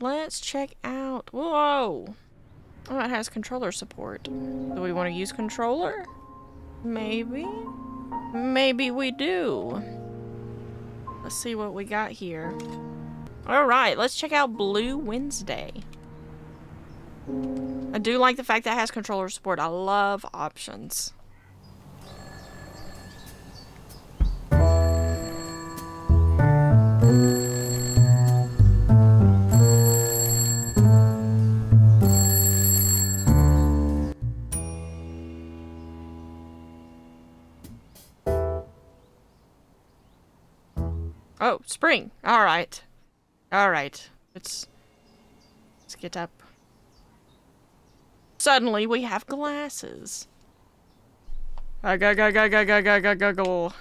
let's check out. Whoa! Oh, it has controller support. Do we want to use controller? Maybe. Maybe we do. Let's see what we got here. All right, let's check out Blue Wednesday. I do like the fact that it has controller support. I love options. Oh, spring. All right. All right. Let's let's get up. Suddenly we have glasses. I go go go go go go go go go.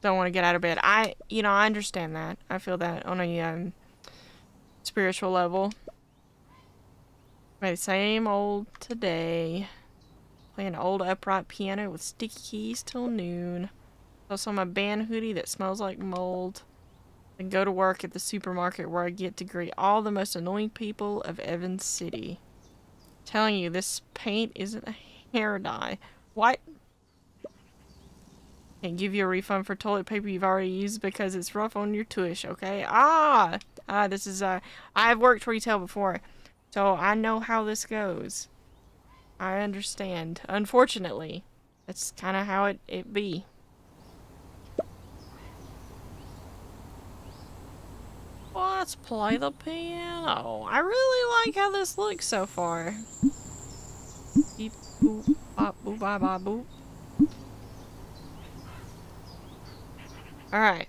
Don't want to get out of bed. I, you know, I understand that. I feel that on a um, spiritual level. Right, same old today. Playing old upright piano with sticky keys till noon. Also my band hoodie that smells like mold and go to work at the supermarket where I get to greet all the most annoying people of Evans City. telling you, this paint isn't a hair dye. What? Can't give you a refund for toilet paper you've already used because it's rough on your tush, okay? Ah! Ah, this is, uh, I've worked retail before, so I know how this goes. I understand. Unfortunately, that's kind of how it, it be. Let's play the piano. I really like how this looks so far. Beep, boop, bop, boop, boop. Alright.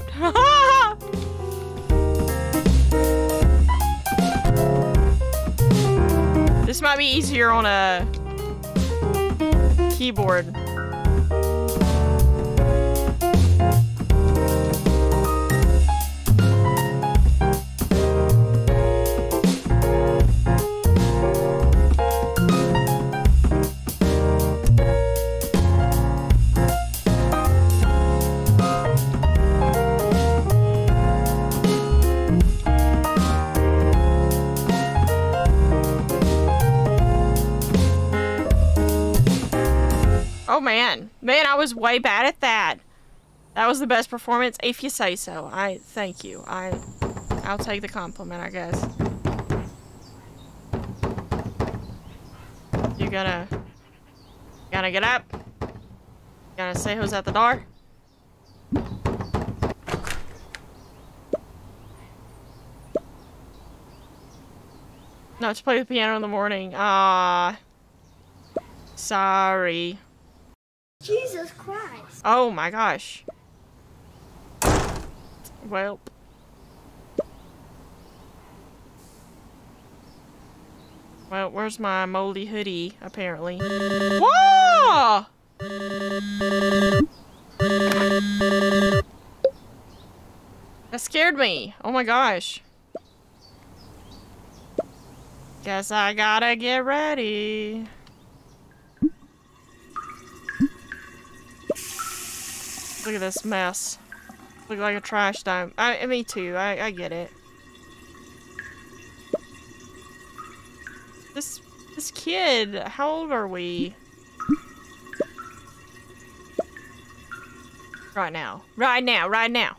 This might be easier on a keyboard. Was way bad at that. That was the best performance, if you say so. I thank you. I, I'll take the compliment, I guess. You gonna, gonna get up? Gonna say who's at the door? No, to play the piano in the morning. Ah, sorry. Oh my gosh. Well. Well, where's my moldy hoodie, apparently? Whoa! That scared me. Oh my gosh. Guess I gotta get ready. Look at this mess. Look like a trash dump. I, me too. I, I get it. This, this kid, how old are we? Right now. Right now. Right now.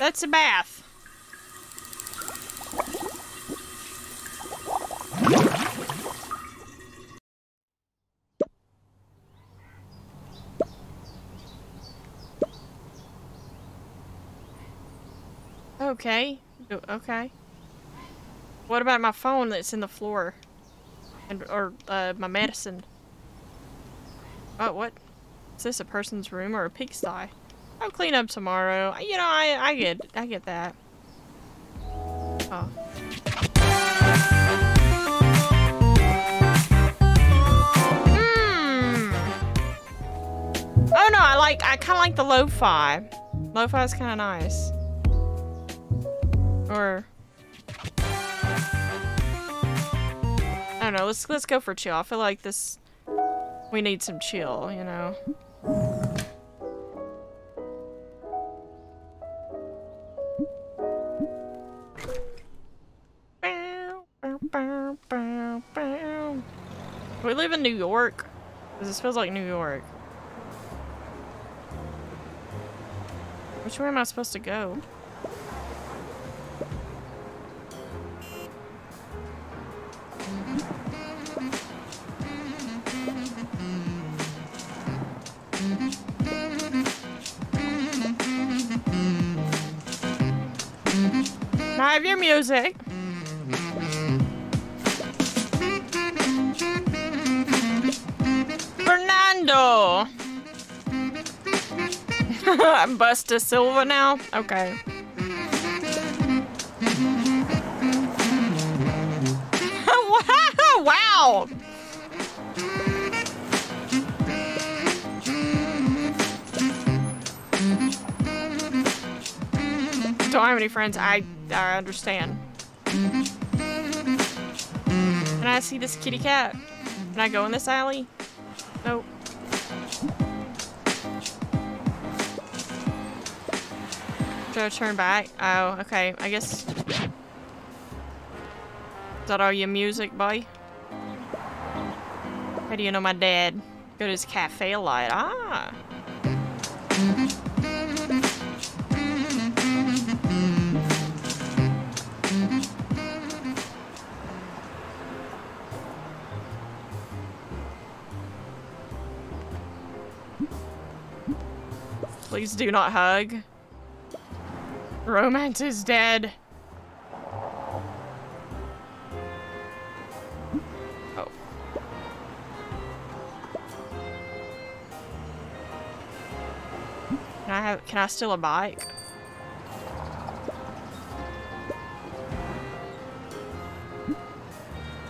That's a bath. Okay. Okay. What about my phone that's in the floor? And or uh, my medicine? Oh, what? Is this a person's room or a pigsty? I'll clean up tomorrow. You know, I I get I get that. Oh. Hmm. Oh no, I like I kind of like the lo-fi. Lo-fi is kind of nice. Or I don't know. Let's let's go for chill. I feel like this. We need some chill, you know. We live in New York. This feels like New York. Which way am I supposed to go? I have your music? Fernando! I'm Busta Silva now? Okay. wow! Don't have any friends. I I understand. Can I see this kitty cat? Can I go in this alley? Nope. Should I turn back? Oh, okay. I guess... Is that all your music, boy? How do you know my dad? Go to his cafe a lot. Ah! Please do not hug. Romance is dead. Oh. Can I have- can I steal a bike?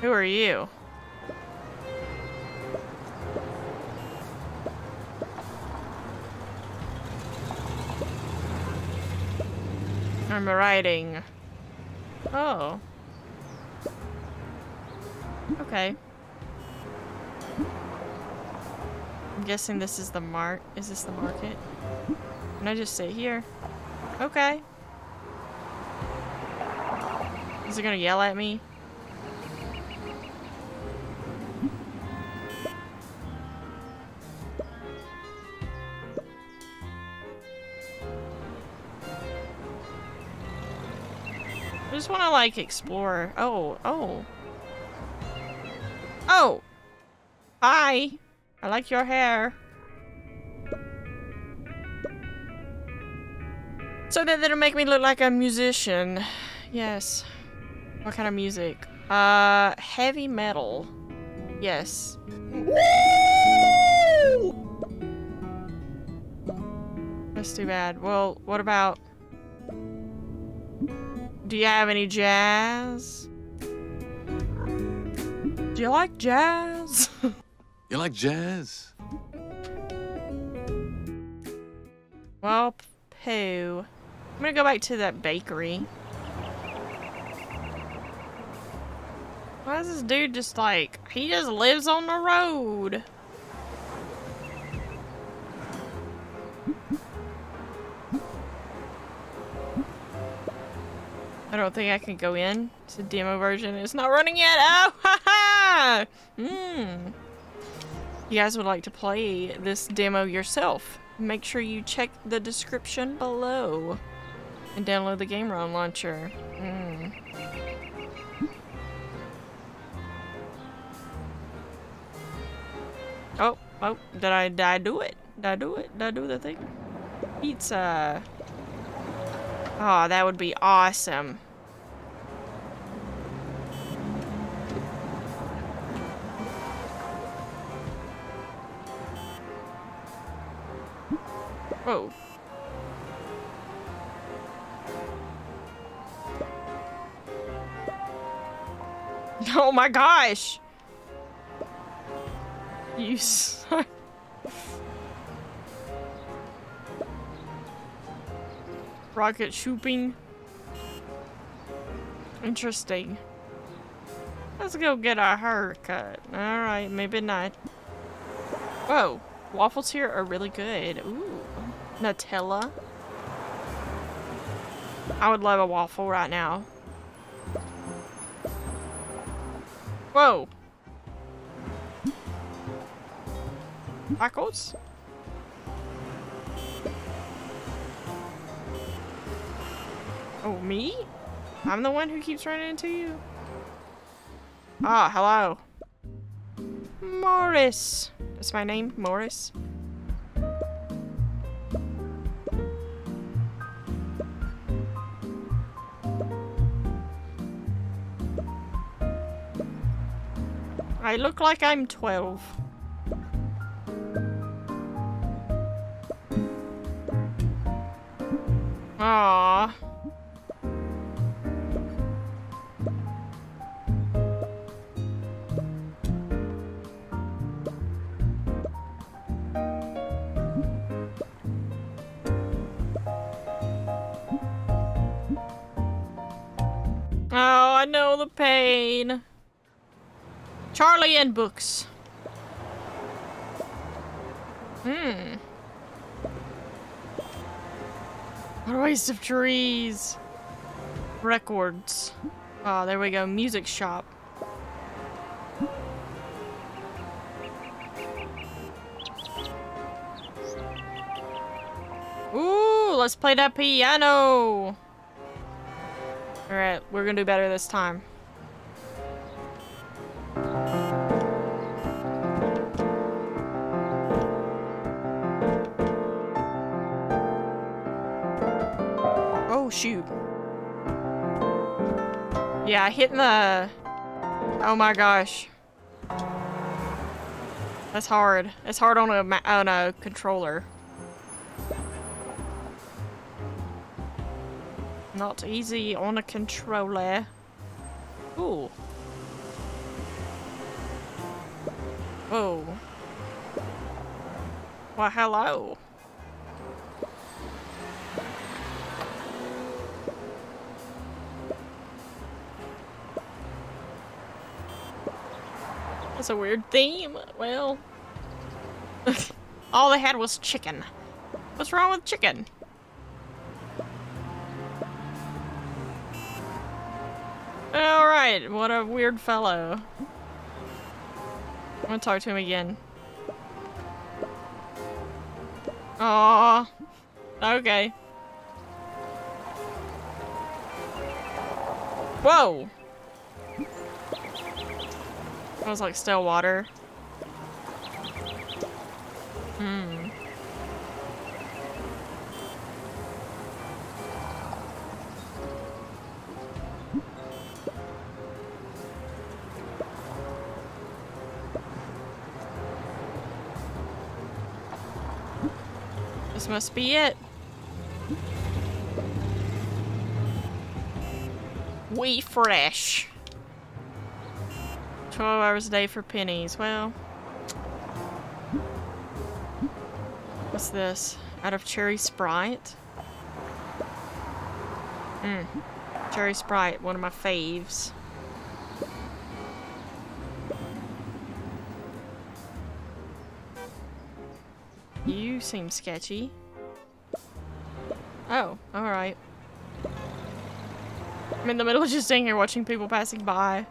Who are you? I'm riding. Oh. Okay. I'm guessing this is the mark. Is this the market? Can I just sit here? Okay. Is it gonna yell at me? Like explore. Oh, oh. Oh! Hi! I like your hair. So that it'll make me look like a musician. Yes. What kind of music? Uh, heavy metal. Yes. That's too bad. Well, what about... Do you have any jazz? Do you like jazz? You like jazz? well, poo. I'm gonna go back to that bakery. Why is this dude just like, he just lives on the road? I don't think I can go in. It's a demo version. It's not running yet. Oh, ha ha! Hmm. You guys would like to play this demo yourself? Make sure you check the description below and download the Game Round launcher. Hmm. Oh, oh, did I, did I do it? Did I do it? Did I do the thing? Pizza. Oh, that would be awesome. Oh. Oh my gosh! You Rocket shooping. Interesting. Let's go get a haircut. Alright, maybe not. Whoa. Waffles here are really good. Ooh. Nutella. I would love a waffle right now. Whoa. Tacos? Oh, me? I'm the one who keeps running into you? Ah, hello. Morris. That's my name, Morris. I look like I'm 12. Aww. I know the pain. Charlie and books. Hmm. What a waste of trees. Records. Oh, there we go. Music shop. Ooh, let's play that piano. Alright, we're gonna do better this time. Oh, shoot. Yeah, hitting the... Oh my gosh. That's hard. It's hard on a, on a controller. Not easy on a controller. Ooh. Whoa. Well, hello. That's a weird theme. Well, all they had was chicken. What's wrong with chicken? Alright, what a weird fellow. I'm gonna talk to him again. Aww. Okay. Whoa! That was like still water. Hmm. Must be it. We fresh. 12 hours a day for pennies. Well. What's this? Out of cherry sprite? Mmm. Cherry sprite, one of my faves. You seem sketchy. Oh, alright. I'm in the middle of just sitting here watching people passing by.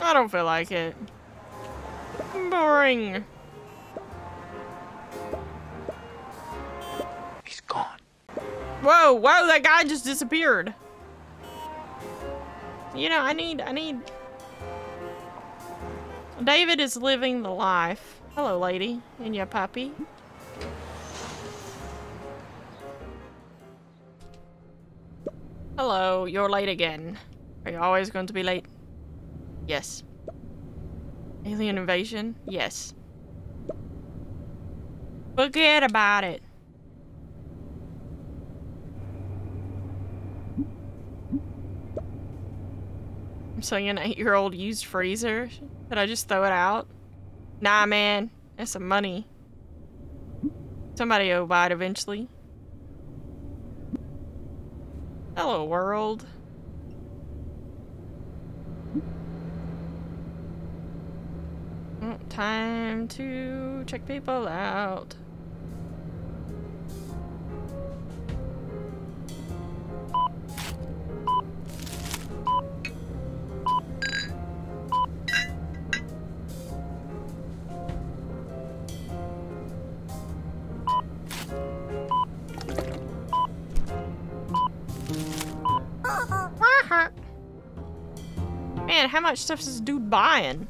I don't feel like it. Boring. He's gone. Whoa, whoa, that guy just disappeared. You know, I need, I need... David is living the life. Hello, lady. And your puppy. Hello, you're late again. Are you always going to be late? Yes. Alien invasion? Yes. Forget about it. I'm selling an eight-year-old used freezer. Did I just throw it out? Nah, man. That's some money. Somebody will buy it eventually. Hello, world. Time to check people out. Much stuff is this dude buying?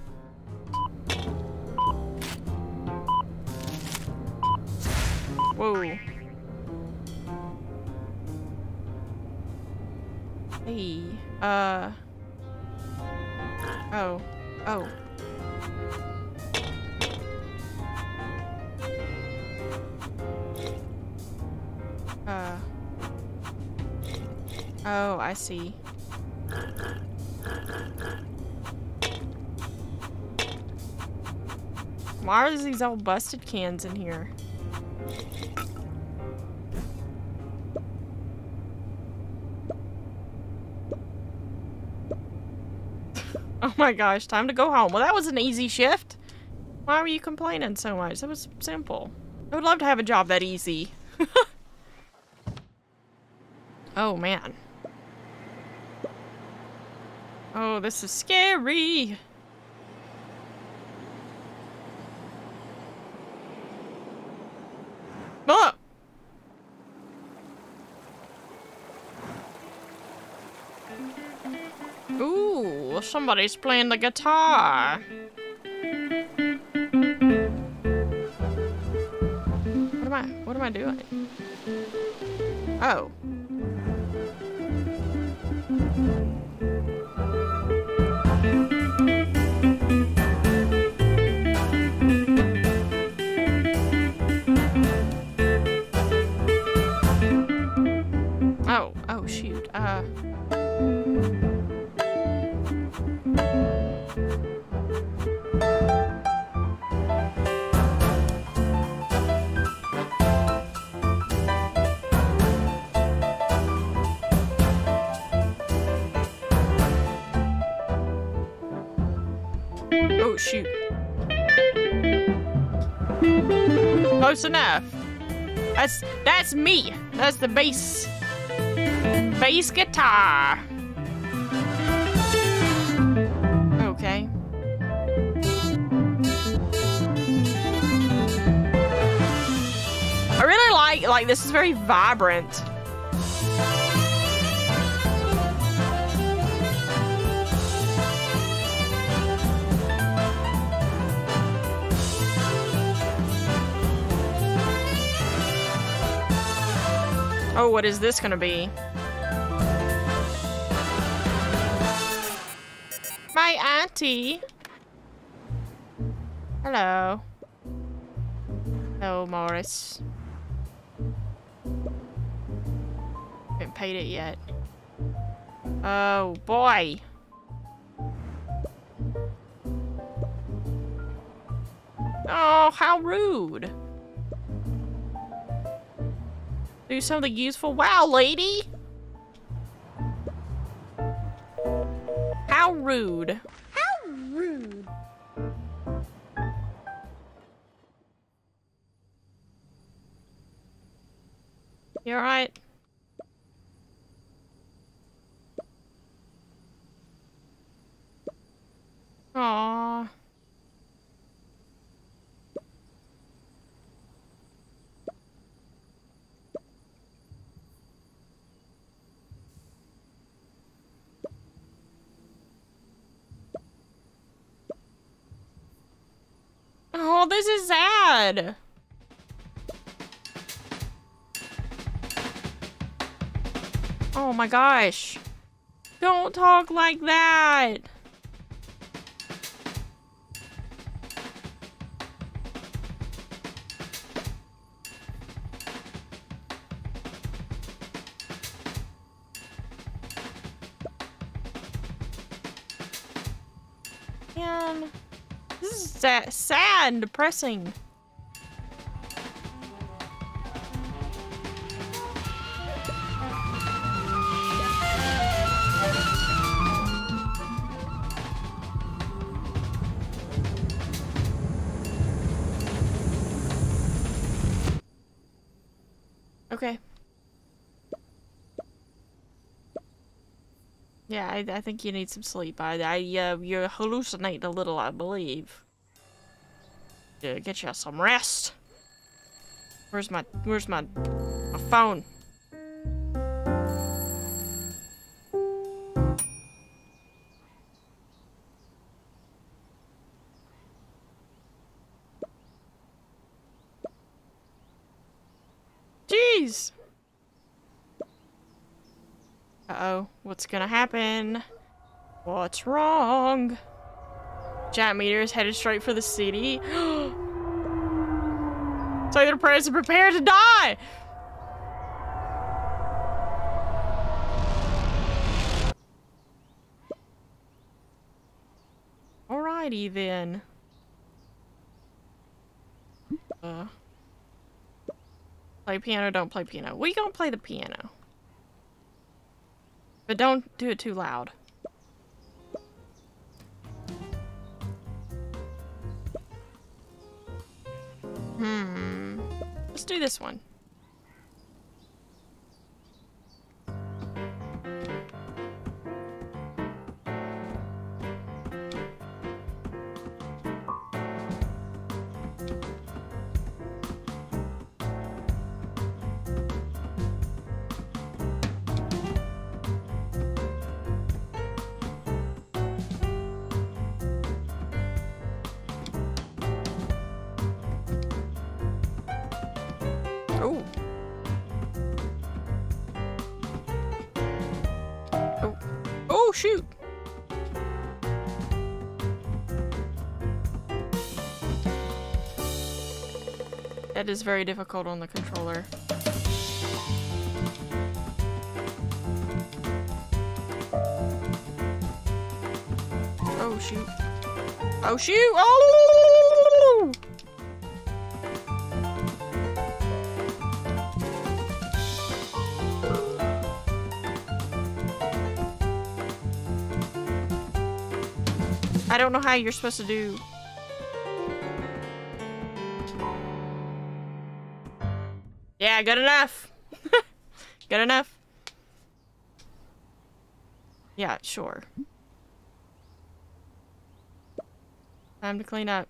Whoa. Hey, uh... Oh. Oh. Uh... Oh, I see. Why are these all busted cans in here? oh my gosh, time to go home. Well, that was an easy shift. Why were you complaining so much? That was simple. I would love to have a job that easy. oh, man. Oh, this is scary. Somebody's playing the guitar. What am I, what am I doing? Oh. Oh shoot. Close enough. That's that's me. That's the bass bass guitar. Okay. I really like like this is very vibrant. Oh, what is this gonna be? My auntie. Hello. Hello, Morris. Haven't paid it yet. Oh, boy. Oh, how rude. Do something useful. Wow, lady! How rude. How rude. You alright? Aww. Oh, this is sad. Oh my gosh. Don't talk like that. Sad and depressing. Okay. Yeah, I, I think you need some sleep. I, I uh, you hallucinate a little, I believe. Yeah, get you some rest. Where's my, where's my, my phone? Jeez. Uh-oh. What's gonna happen? What's wrong? Giant meteor is headed straight for the city. Oh, Say their prayers and prepare to die! Alrighty then. Uh, play piano, don't play piano. We gonna play the piano. But don't do it too loud. Hmm. Let's do this one. Oh. Oh. Oh, shoot. That is very difficult on the controller. Oh, shoot. Oh, shoot! Oh! Don't know how you're supposed to do. Yeah, good enough. good enough. Yeah, sure. Time to clean up.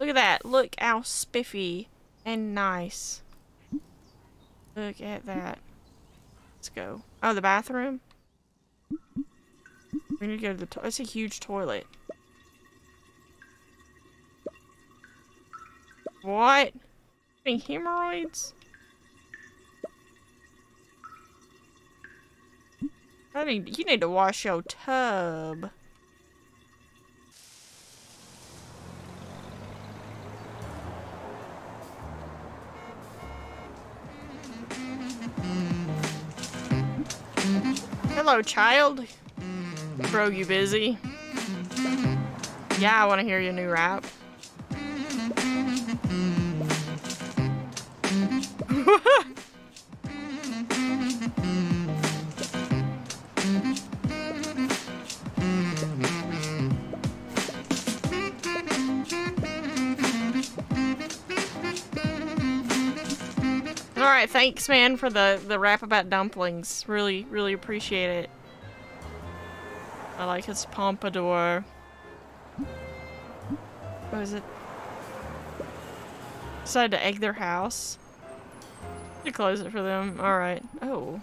Look at that. Look how spiffy and nice. Look at that. Let's go. Oh, the bathroom? We need to go to the to- It's a huge toilet. What? Having hemorrhoids? I need- you need to wash your tub. Hello, child. Bro, you busy? Yeah, I want to hear your new rap. All right, thanks, man, for the the rap about dumplings. Really, really appreciate it. I like his pompadour. What is it? Decided to egg their house. To close it for them. Alright. Oh.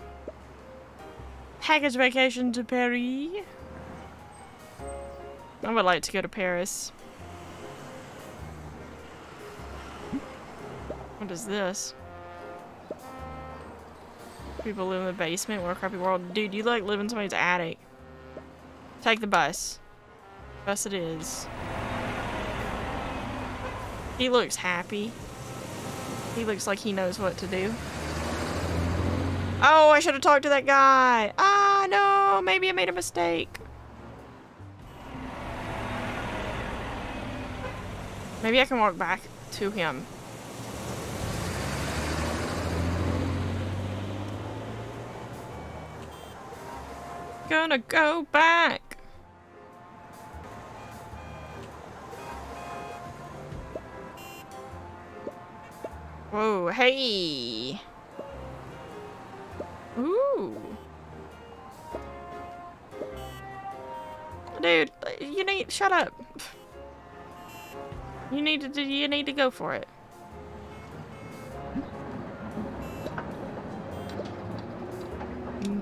Package vacation to Paris. I would like to go to Paris. What is this? People live in the basement. What a crappy world. Dude, you like live in somebody's attic. Take the bus. Bus it is. He looks happy. He looks like he knows what to do. Oh, I should have talked to that guy. Ah, no, maybe I made a mistake. Maybe I can walk back to him. Gonna go back. Whoa, hey. Ooh. Dude, uh, you need shut up. You need to you need to go for it.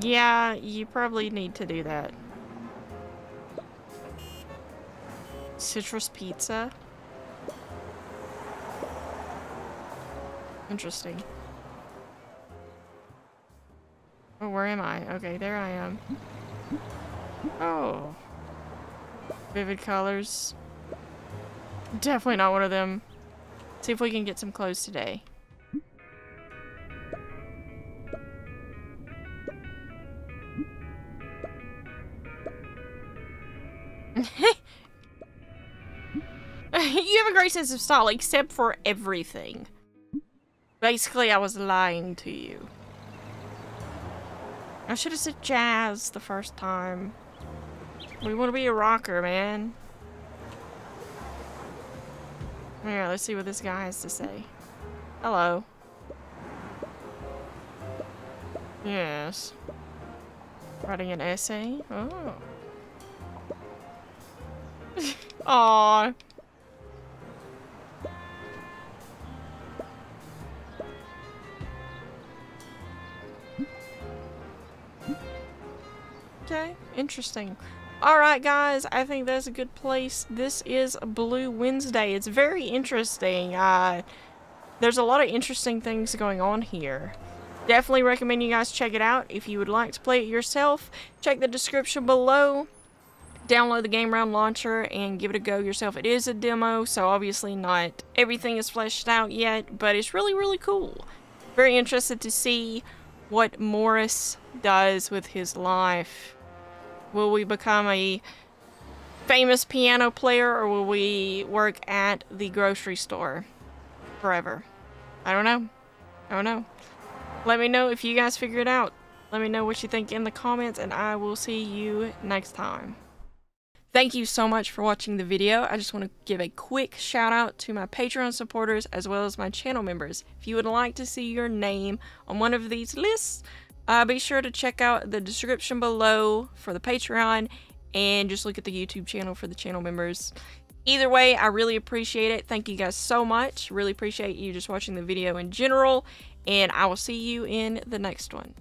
Yeah, you probably need to do that. Citrus pizza. Interesting. Oh, where am I? Okay, there I am. Oh. Vivid colors. Definitely not one of them. See if we can get some clothes today. you have a great sense of style, except for everything. Basically, I was lying to you. I should have said jazz the first time. We want to be a rocker, man. Here, let's see what this guy has to say. Hello. Yes. Writing an essay? Oh. Aww. Interesting. Alright guys, I think that's a good place. This is Blue Wednesday. It's very interesting. Uh, there's a lot of interesting things going on here. Definitely recommend you guys check it out. If you would like to play it yourself, check the description below. Download the Game Round Launcher and give it a go yourself. It is a demo, so obviously not everything is fleshed out yet, but it's really, really cool. Very interested to see what Morris does with his life Will we become a famous piano player or will we work at the grocery store forever? I don't know. I don't know. Let me know if you guys figure it out. Let me know what you think in the comments and I will see you next time. Thank you so much for watching the video. I just want to give a quick shout out to my Patreon supporters as well as my channel members. If you would like to see your name on one of these lists, uh, be sure to check out the description below for the Patreon and just look at the YouTube channel for the channel members. Either way, I really appreciate it. Thank you guys so much. Really appreciate you just watching the video in general. And I will see you in the next one.